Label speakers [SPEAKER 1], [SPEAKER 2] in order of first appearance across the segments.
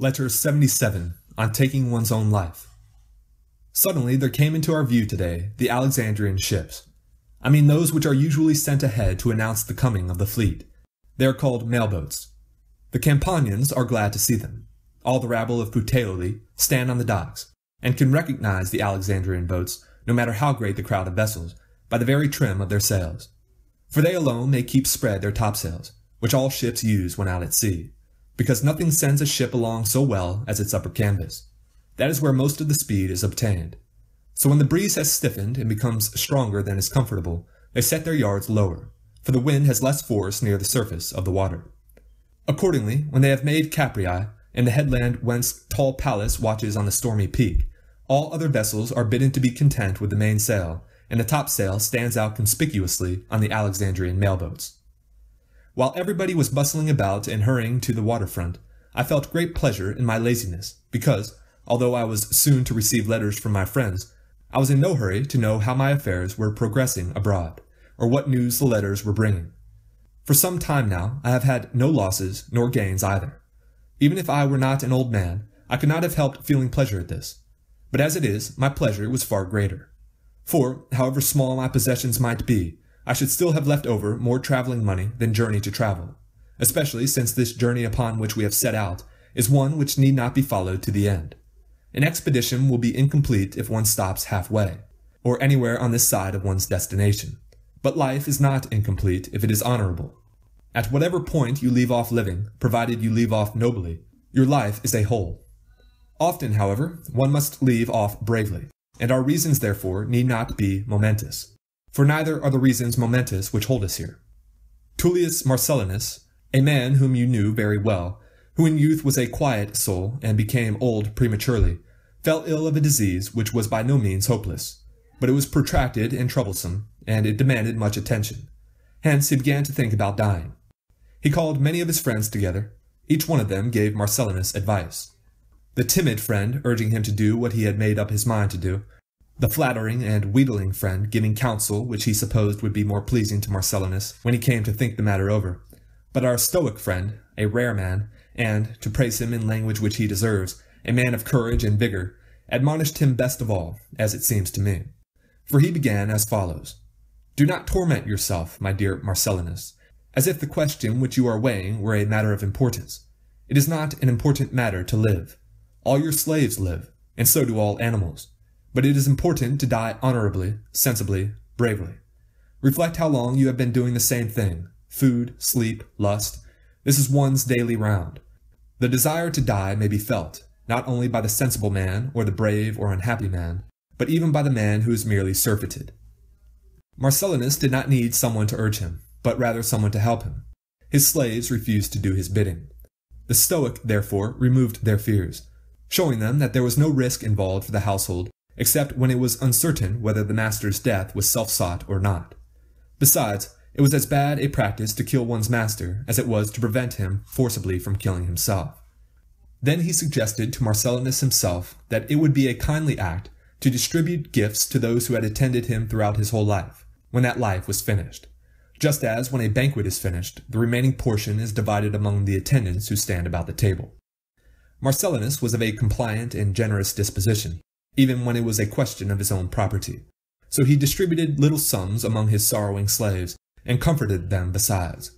[SPEAKER 1] Letter 77 on taking one's own life. Suddenly there came into our view today the Alexandrian ships. I mean those which are usually sent ahead to announce the coming of the fleet. They are called mailboats. The Campanians are glad to see them. All the rabble of Puteoli stand on the docks, and can recognize the Alexandrian boats, no matter how great the crowd of vessels, by the very trim of their sails. For they alone may keep spread their topsails, which all ships use when out at sea, because nothing sends a ship along so well as its upper canvas. That is where most of the speed is obtained. So when the breeze has stiffened and becomes stronger than is comfortable, they set their yards lower, for the wind has less force near the surface of the water. Accordingly, when they have made Capreae, and the headland whence tall Pallas watches on the stormy peak, all other vessels are bidden to be content with the mainsail, and the topsail stands out conspicuously on the Alexandrian mailboats. While everybody was bustling about and hurrying to the waterfront, I felt great pleasure in my laziness, because, although I was soon to receive letters from my friends, I was in no hurry to know how my affairs were progressing abroad, or what news the letters were bringing. For some time now, I have had no losses nor gains either. Even if I were not an old man, I could not have helped feeling pleasure at this. But as it is, my pleasure was far greater. For, however small my possessions might be, I should still have left over more traveling money than journey to travel, especially since this journey upon which we have set out is one which need not be followed to the end. An expedition will be incomplete if one stops halfway, or anywhere on this side of one's destination. But life is not incomplete if it is honorable. At whatever point you leave off living, provided you leave off nobly, your life is a whole. Often, however, one must leave off bravely, and our reasons therefore need not be momentous for neither are the reasons momentous which hold us here. Tullius Marcellinus, a man whom you knew very well, who in youth was a quiet soul and became old prematurely, fell ill of a disease which was by no means hopeless, but it was protracted and troublesome, and it demanded much attention. Hence he began to think about dying. He called many of his friends together. Each one of them gave Marcellinus advice. The timid friend urging him to do what he had made up his mind to do, the flattering and wheedling friend giving counsel which he supposed would be more pleasing to Marcellinus when he came to think the matter over. But our stoic friend, a rare man, and, to praise him in language which he deserves, a man of courage and vigor, admonished him best of all, as it seems to me. For he began as follows Do not torment yourself, my dear Marcellinus, as if the question which you are weighing were a matter of importance. It is not an important matter to live. All your slaves live, and so do all animals but it is important to die honorably, sensibly, bravely. Reflect how long you have been doing the same thing food, sleep, lust. This is one's daily round. The desire to die may be felt, not only by the sensible man or the brave or unhappy man, but even by the man who is merely surfeited. Marcellinus did not need someone to urge him, but rather someone to help him. His slaves refused to do his bidding. The Stoic, therefore, removed their fears, showing them that there was no risk involved for the household except when it was uncertain whether the master's death was self-sought or not. Besides, it was as bad a practice to kill one's master as it was to prevent him forcibly from killing himself. Then he suggested to Marcellinus himself that it would be a kindly act to distribute gifts to those who had attended him throughout his whole life, when that life was finished. Just as when a banquet is finished, the remaining portion is divided among the attendants who stand about the table. Marcellinus was of a compliant and generous disposition, even when it was a question of his own property. So he distributed little sums among his sorrowing slaves, and comforted them besides.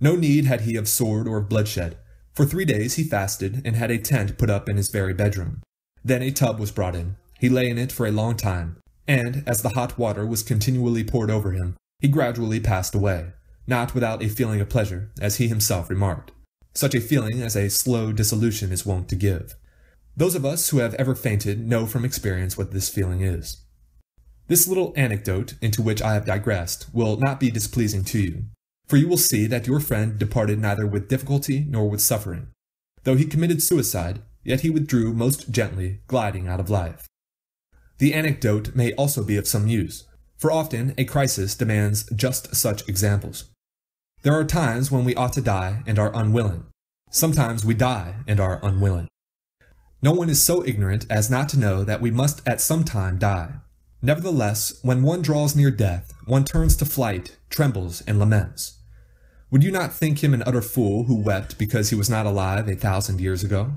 [SPEAKER 1] No need had he of sword or of bloodshed. For three days he fasted, and had a tent put up in his very bedroom. Then a tub was brought in. He lay in it for a long time, and, as the hot water was continually poured over him, he gradually passed away, not without a feeling of pleasure, as he himself remarked, such a feeling as a slow dissolution is wont to give. Those of us who have ever fainted know from experience what this feeling is. This little anecdote into which I have digressed will not be displeasing to you, for you will see that your friend departed neither with difficulty nor with suffering. Though he committed suicide, yet he withdrew most gently, gliding out of life. The anecdote may also be of some use, for often a crisis demands just such examples. There are times when we ought to die and are unwilling. Sometimes we die and are unwilling. No one is so ignorant as not to know that we must at some time die. Nevertheless, when one draws near death, one turns to flight, trembles, and laments. Would you not think him an utter fool who wept because he was not alive a thousand years ago?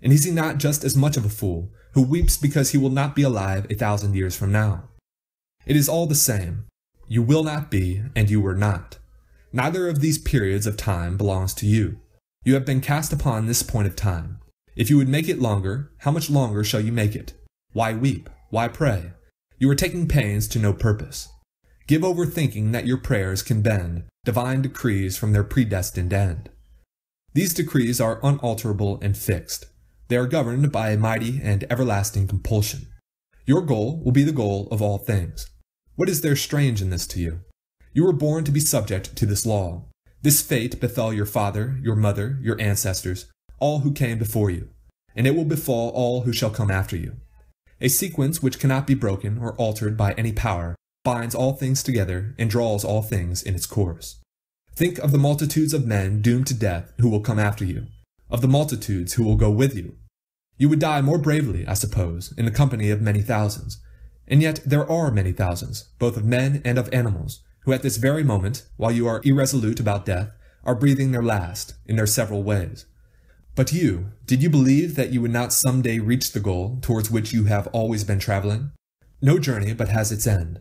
[SPEAKER 1] And is he not just as much of a fool, who weeps because he will not be alive a thousand years from now? It is all the same. You will not be, and you were not. Neither of these periods of time belongs to you. You have been cast upon this point of time. If you would make it longer, how much longer shall you make it? Why weep? Why pray? You are taking pains to no purpose. Give over thinking that your prayers can bend divine decrees from their predestined end. These decrees are unalterable and fixed. They are governed by a mighty and everlasting compulsion. Your goal will be the goal of all things. What is there strange in this to you? You were born to be subject to this law. This fate befell your father, your mother, your ancestors, all who came before you, and it will befall all who shall come after you. A sequence which cannot be broken or altered by any power binds all things together and draws all things in its course. Think of the multitudes of men doomed to death who will come after you, of the multitudes who will go with you. You would die more bravely, I suppose, in the company of many thousands. And yet there are many thousands, both of men and of animals, who at this very moment, while you are irresolute about death, are breathing their last in their several ways. But you, did you believe that you would not some day reach the goal towards which you have always been traveling? No journey but has its end.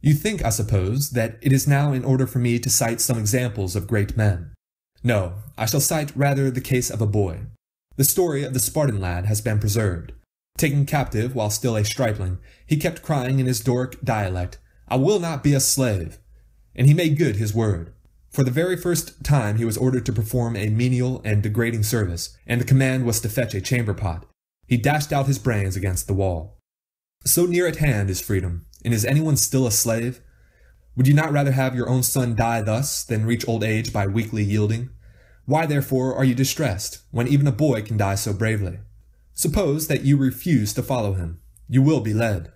[SPEAKER 1] You think, I suppose, that it is now in order for me to cite some examples of great men. No, I shall cite rather the case of a boy. The story of the Spartan lad has been preserved. Taken captive while still a stripling, he kept crying in his Doric dialect, I will not be a slave and he made good his word. For the very first time he was ordered to perform a menial and degrading service, and the command was to fetch a chamber pot. He dashed out his brains against the wall. So near at hand is freedom, and is anyone still a slave? Would you not rather have your own son die thus than reach old age by weakly yielding? Why, therefore, are you distressed, when even a boy can die so bravely? Suppose that you refuse to follow him. You will be led.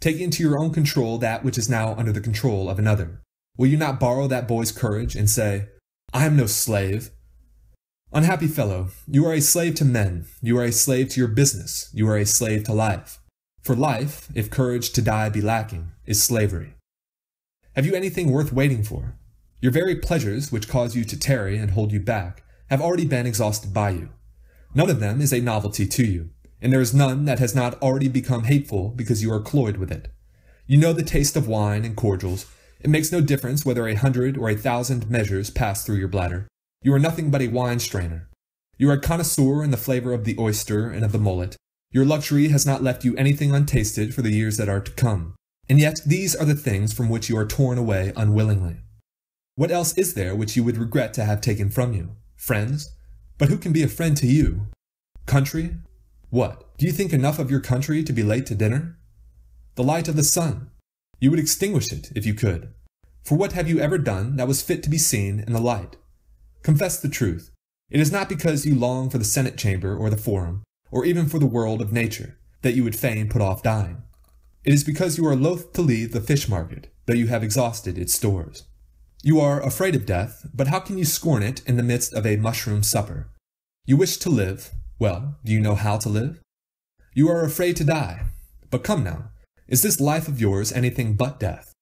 [SPEAKER 1] Take into your own control that which is now under the control of another. Will you not borrow that boy's courage and say, I am no slave? Unhappy fellow, you are a slave to men, you are a slave to your business, you are a slave to life. For life, if courage to die be lacking, is slavery. Have you anything worth waiting for? Your very pleasures, which cause you to tarry and hold you back, have already been exhausted by you. None of them is a novelty to you, and there is none that has not already become hateful because you are cloyed with it. You know the taste of wine and cordials, it makes no difference whether a hundred or a thousand measures pass through your bladder. You are nothing but a wine strainer. You are a connoisseur in the flavor of the oyster and of the mullet. Your luxury has not left you anything untasted for the years that are to come. And yet these are the things from which you are torn away unwillingly. What else is there which you would regret to have taken from you? Friends? But who can be a friend to you? Country? What? Do you think enough of your country to be late to dinner? The light of the sun. You would extinguish it if you could. For what have you ever done that was fit to be seen in the light? Confess the truth. It is not because you long for the Senate chamber or the forum, or even for the world of nature, that you would fain put off dying. It is because you are loath to leave the fish market, though you have exhausted its stores. You are afraid of death, but how can you scorn it in the midst of a mushroom supper? You wish to live. Well, do you know how to live? You are afraid to die. But come now, is this life of yours anything but death?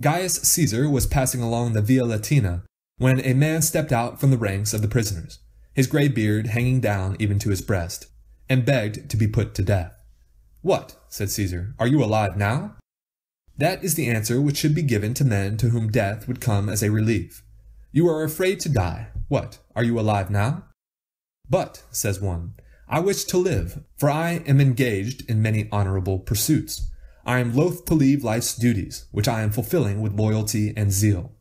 [SPEAKER 1] Gaius Caesar was passing along the Via Latina when a man stepped out from the ranks of the prisoners, his gray beard hanging down even to his breast, and begged to be put to death. What, said Caesar, are you alive now? That is the answer which should be given to men to whom death would come as a relief. You are afraid to die. What, are you alive now? But, says one, I wish to live, for I am engaged in many honorable pursuits. I am loath to leave life's duties, which I am fulfilling with loyalty and zeal.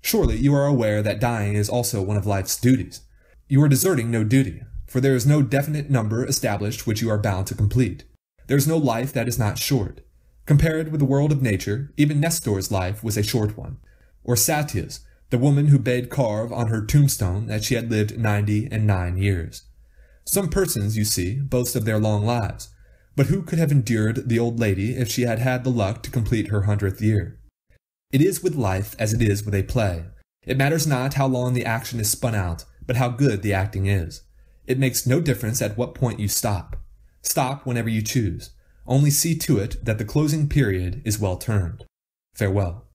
[SPEAKER 1] Surely you are aware that dying is also one of life's duties. You are deserting no duty, for there is no definite number established which you are bound to complete. There is no life that is not short. Compared with the world of nature, even Nestor's life was a short one. Or Satia's, the woman who bade carve on her tombstone that she had lived ninety and nine years. Some persons, you see, boast of their long lives, but who could have endured the old lady if she had had the luck to complete her hundredth year? It is with life as it is with a play. It matters not how long the action is spun out, but how good the acting is. It makes no difference at what point you stop. Stop whenever you choose. Only see to it that the closing period is well turned. Farewell.